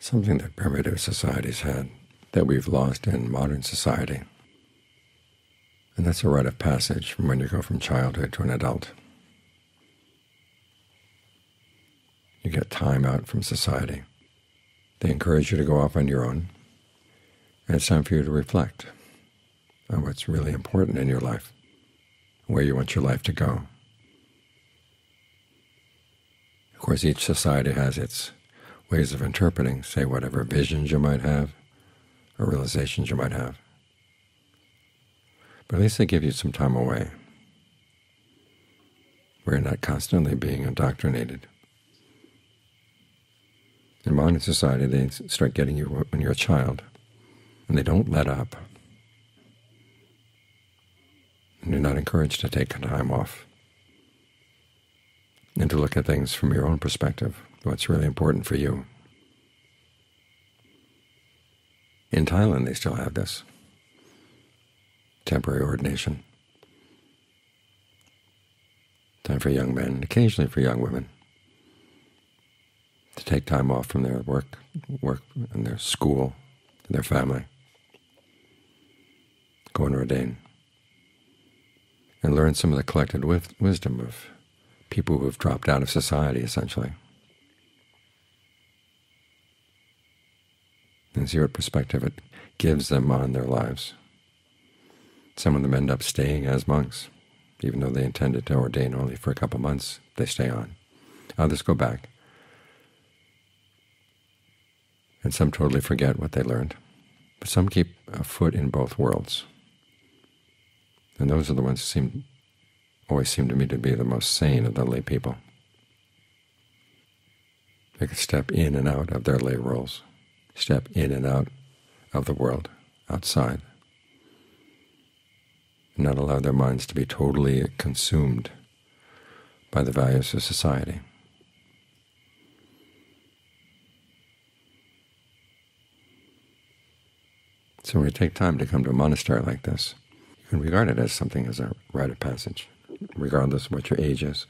something that primitive societies had that we've lost in modern society. And that's a rite of passage from when you go from childhood to an adult. You get time out from society. They encourage you to go off on your own, and it's time for you to reflect on what's really important in your life, where you want your life to go. Of course, each society has its ways of interpreting, say, whatever visions you might have or realizations you might have. But at least they give you some time away where you're not constantly being indoctrinated. In modern society, they start getting you when you're a child, and they don't let up. And you're not encouraged to take time off and to look at things from your own perspective, what's really important for you. In Thailand, they still have this temporary ordination. Time for young men, occasionally for young women, to take time off from their work, work and their school, and their family, go and ordain, and learn some of the collected wisdom of people who have dropped out of society, essentially. And see what perspective it gives them on their lives. Some of them end up staying as monks, even though they intended to ordain only for a couple months. They stay on. Others go back. And some totally forget what they learned. But some keep a foot in both worlds. And those are the ones who seem, always seem to me to be the most sane of the lay people. They can step in and out of their lay roles step in and out of the world outside, and not allow their minds to be totally consumed by the values of society. So when you take time to come to a monastery like this, you can regard it as something as a rite of passage, regardless of what your age is.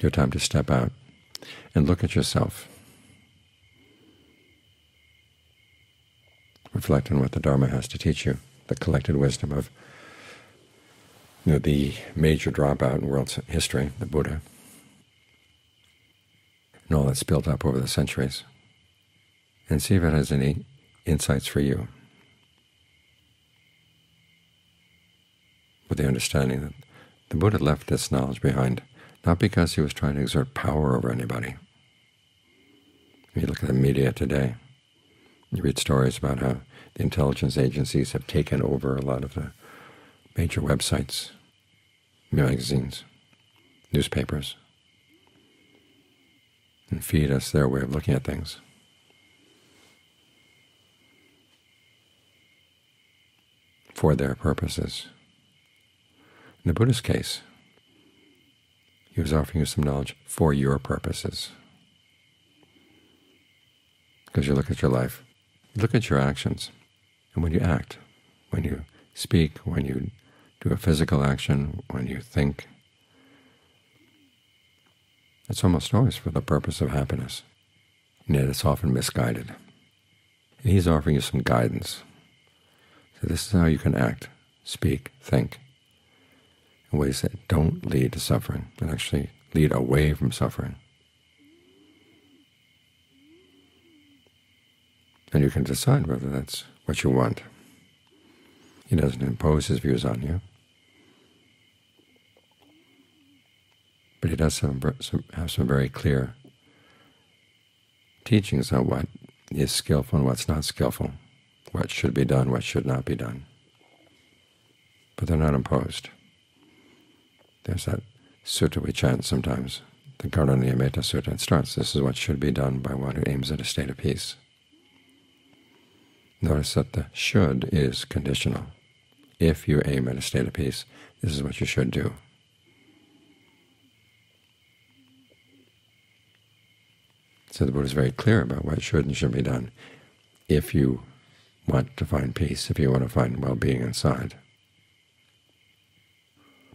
Your time to step out and look at yourself reflect on what the Dharma has to teach you, the collected wisdom of you know, the major dropout in world history, the Buddha, and all that's built up over the centuries, and see if it has any insights for you, with the understanding that the Buddha left this knowledge behind, not because he was trying to exert power over anybody. If you look at the media today, you read stories about how the intelligence agencies have taken over a lot of the major websites, magazines, newspapers, and feed us their way of looking at things. for their purposes. In the Buddhist case, he was offering you some knowledge for your purposes. Because you look at your life Look at your actions. And when you act, when you speak, when you do a physical action, when you think, it's almost always for the purpose of happiness. And yet it's often misguided. And he's offering you some guidance. So this is how you can act, speak, think in ways that don't lead to suffering, and actually lead away from suffering. And you can decide whether that's what you want. He doesn't impose his views on you, but he does have some, have some very clear teachings on what is skillful and what's not skillful, what should be done, what should not be done. But they're not imposed. There's that sutta we chant sometimes, the Karaniya Sutta. It starts, this is what should be done by one who aims at a state of peace. Notice that the should is conditional. If you aim at a state of peace, this is what you should do. So the Buddha is very clear about what should and should be done if you want to find peace, if you want to find well-being inside.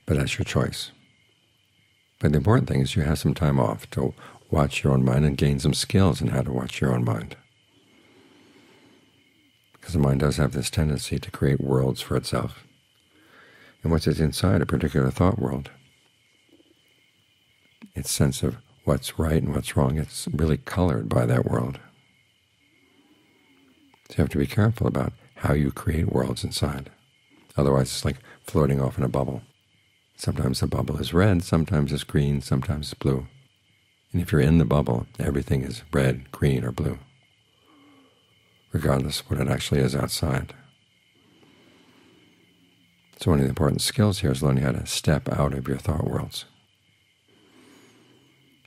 But that's your choice. But the important thing is you have some time off to watch your own mind and gain some skills in how to watch your own mind. Because the mind does have this tendency to create worlds for itself. And once it's inside a particular thought world, its sense of what's right and what's wrong, it's really colored by that world. So you have to be careful about how you create worlds inside. Otherwise it's like floating off in a bubble. Sometimes the bubble is red, sometimes it's green, sometimes it's blue. And if you're in the bubble, everything is red, green, or blue, regardless of what it actually is outside. So one of the important skills here is learning how to step out of your thought worlds.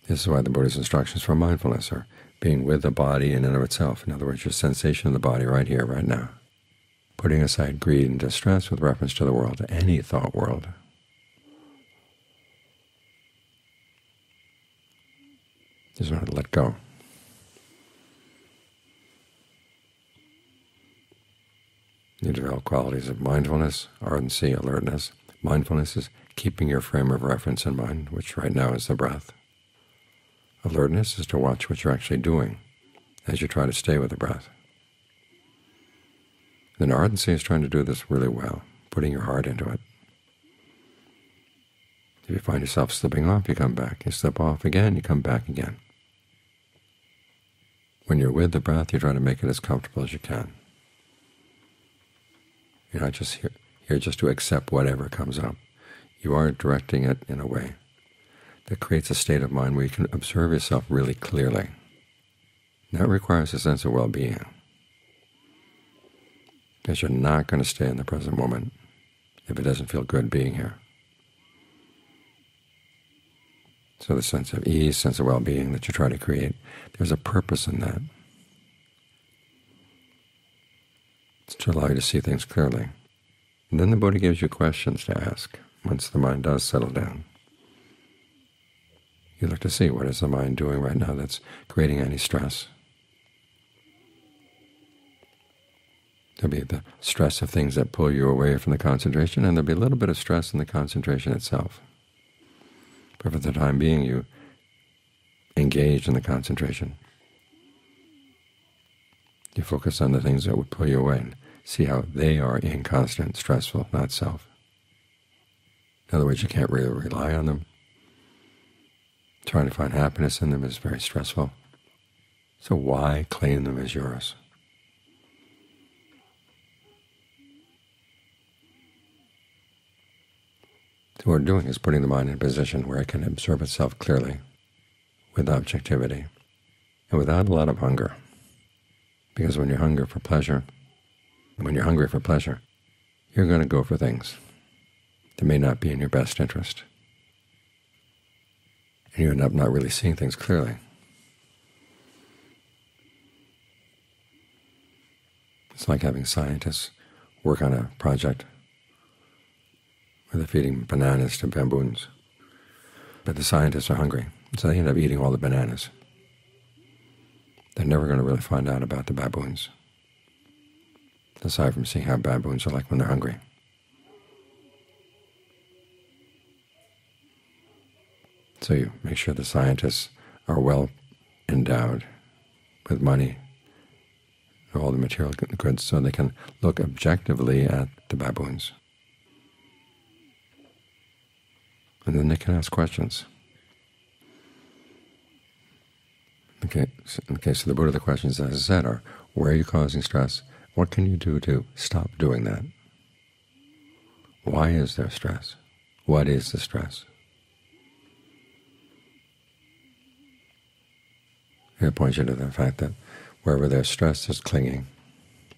This is why the Buddha's instructions for mindfulness are being with the body in and of itself. In other words, your sensation of the body right here, right now. Putting aside greed and distress with reference to the world, any thought world. Just want to let go. You develop qualities of mindfulness, ardency, alertness. Mindfulness is keeping your frame of reference in mind, which right now is the breath. Alertness is to watch what you're actually doing as you try to stay with the breath. Then ardency is trying to do this really well, putting your heart into it. If you find yourself slipping off, you come back. You slip off again, you come back again. When you're with the breath, you try to make it as comfortable as you can. You're not just here, here just to accept whatever comes up. You are directing it in a way that creates a state of mind where you can observe yourself really clearly. That requires a sense of well-being, because you're not going to stay in the present moment if it doesn't feel good being here. So the sense of ease, sense of well-being that you try to create, there's a purpose in that. It's to allow you to see things clearly. And then the Buddha gives you questions to ask once the mind does settle down. You look to see what is the mind doing right now that's creating any stress. There'll be the stress of things that pull you away from the concentration, and there'll be a little bit of stress in the concentration itself. But for the time being, you engage in the concentration. You focus on the things that would pull you away see how they are inconstant, stressful, not self. In other words, you can't really rely on them. Trying to find happiness in them is very stressful. So why claim them as yours? So what we're doing is putting the mind in a position where it can observe itself clearly, with objectivity, and without a lot of hunger. Because when you're hungry for pleasure, when you're hungry for pleasure, you're going to go for things that may not be in your best interest and you end up not really seeing things clearly. It's like having scientists work on a project where they're feeding bananas to baboons. But the scientists are hungry, so they end up eating all the bananas. They're never going to really find out about the baboons, aside from seeing how baboons are like when they're hungry. So you make sure the scientists are well endowed with money, all the material goods, so they can look objectively at the baboons. And then they can ask questions. Okay, case of the Buddha, the questions, as I said, are where are you causing stress? What can you do to stop doing that? Why is there stress? What is the stress? It points you to the fact that wherever there's stress, there's clinging.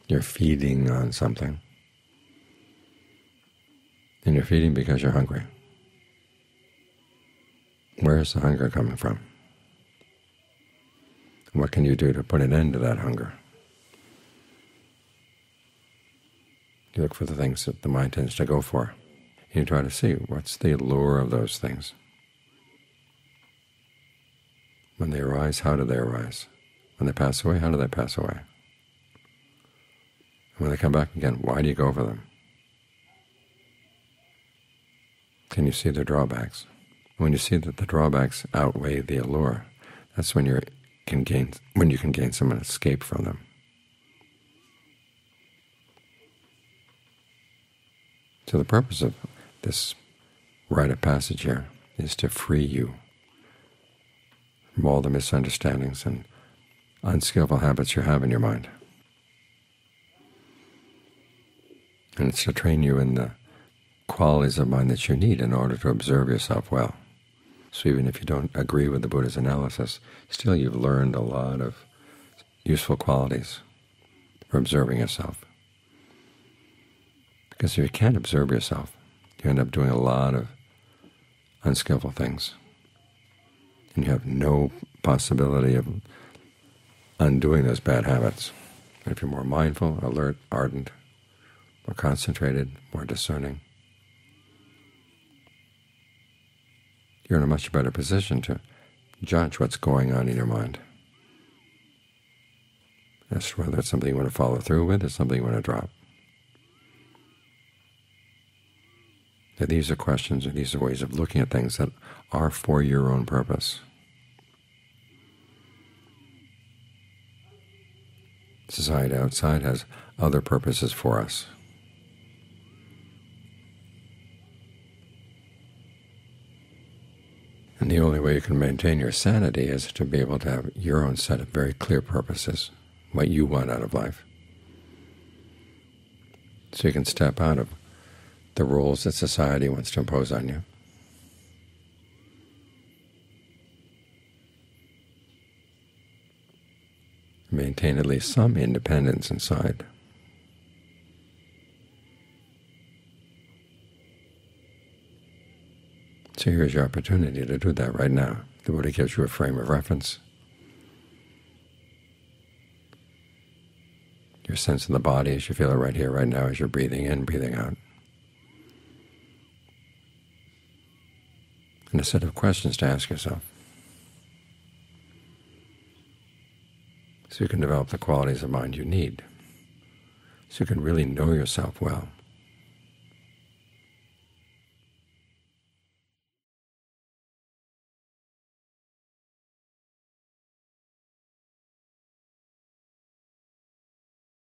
You're feeding on something. And you're feeding because you're hungry. Where is the hunger coming from? What can you do to put an end to that hunger? You look for the things that the mind tends to go for. You try to see what's the allure of those things. When they arise, how do they arise? When they pass away, how do they pass away? And when they come back again, why do you go for them? Can you see the drawbacks? When you see that the drawbacks outweigh the allure, That's when you can gain when you can gain some escape from them. So the purpose of this rite of passage here is to free you from all the misunderstandings and unskillful habits you have in your mind. And it's to train you in the qualities of mind that you need in order to observe yourself well. So even if you don't agree with the Buddha's analysis, still you've learned a lot of useful qualities for observing yourself. Because if you can't observe yourself, you end up doing a lot of unskillful things. And you have no possibility of undoing those bad habits. And if you're more mindful, alert, ardent, more concentrated, more discerning, you're in a much better position to judge what's going on in your mind to whether it's something you want to follow through with or something you want to drop. That these are questions or these are ways of looking at things that are for your own purpose. Society outside has other purposes for us. And the only way you can maintain your sanity is to be able to have your own set of very clear purposes, what you want out of life. So you can step out of the rules that society wants to impose on you. Maintain at least some independence inside. So here's your opportunity to do that right now. The Buddha gives you a frame of reference. Your sense in the body as you feel it right here, right now, as you're breathing in, breathing out. And a set of questions to ask yourself. So you can develop the qualities of mind you need. So you can really know yourself well.